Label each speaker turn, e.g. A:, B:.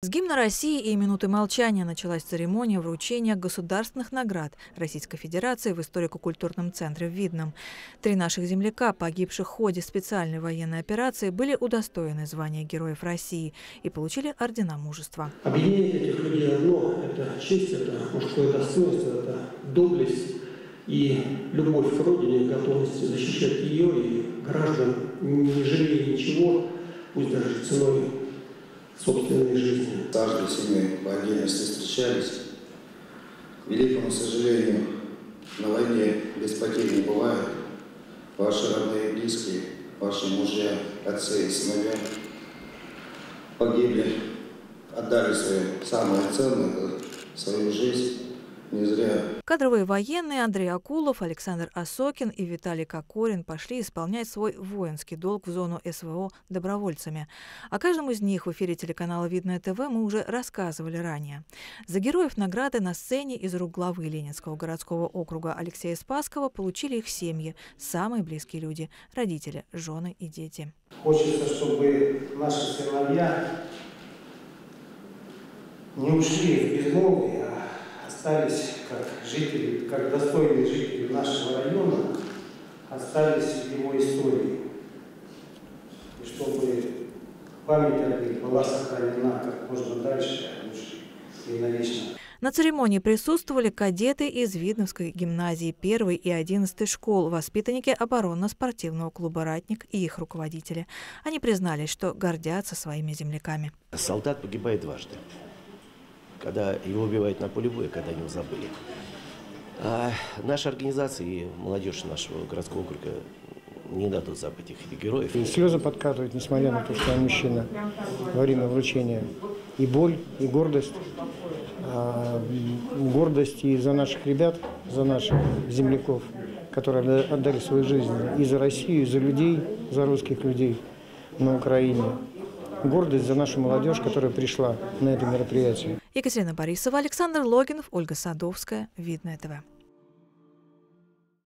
A: С гимна России и минуты молчания началась церемония вручения государственных наград Российской Федерации в историко-культурном центре в Видном. Три наших земляка, погибших в ходе специальной военной операции, были удостоены звания Героев России и получили ордена мужества.
B: Объединение этих людей одно – это честь, это мужское достоинство, это доблесть и любовь к родине, готовность защищать ее и граждан, не жалея ничего, пусть даже ценой собственной жизни.
C: Каждой семьей по отдельности встречались. К великому сожалению, на войне без потерь не бывает. Ваши родные и близкие, ваши мужья, отцы и сыновья погибли, отдали свое самое ценное, свою жизнь не зря.
A: Кадровые военные Андрей Акулов, Александр Осокин и Виталий Кокорин пошли исполнять свой воинский долг в зону СВО добровольцами. О каждом из них в эфире телеканала «Видное ТВ» мы уже рассказывали ранее. За героев награды на сцене из рук главы Ленинского городского округа Алексея Спаскова получили их семьи, самые близкие люди – родители, жены и дети.
D: Хочется, чтобы наши сыновья не ушли в безмолвие, остались как жители, как достойные жители нашего района, остались в его истории. И чтобы память о них была сохранена как можно дальше, а лучше и навечно.
A: На церемонии присутствовали кадеты из Видновской гимназии 1 и 11 школ, воспитанники оборонно-спортивного клуба «Ратник» и их руководители. Они признались, что гордятся своими земляками.
E: Солдат погибает дважды когда его убивают на поле боя, когда его забыли. А наша организация и молодежь нашего городского округа не дадут забыть их героев.
F: И слезы подкатывают, несмотря на то, что я мужчина, во время вручения. И боль, и гордость. А, гордость и за наших ребят, за наших земляков, которые отдали свою жизнь и за Россию, и за людей, за русских людей на Украине гордость за нашу молодежь, которая пришла на это мероприятие.
A: Екатерина Борисова, Александр Логинов, Ольга Садовская. Видное ТВ.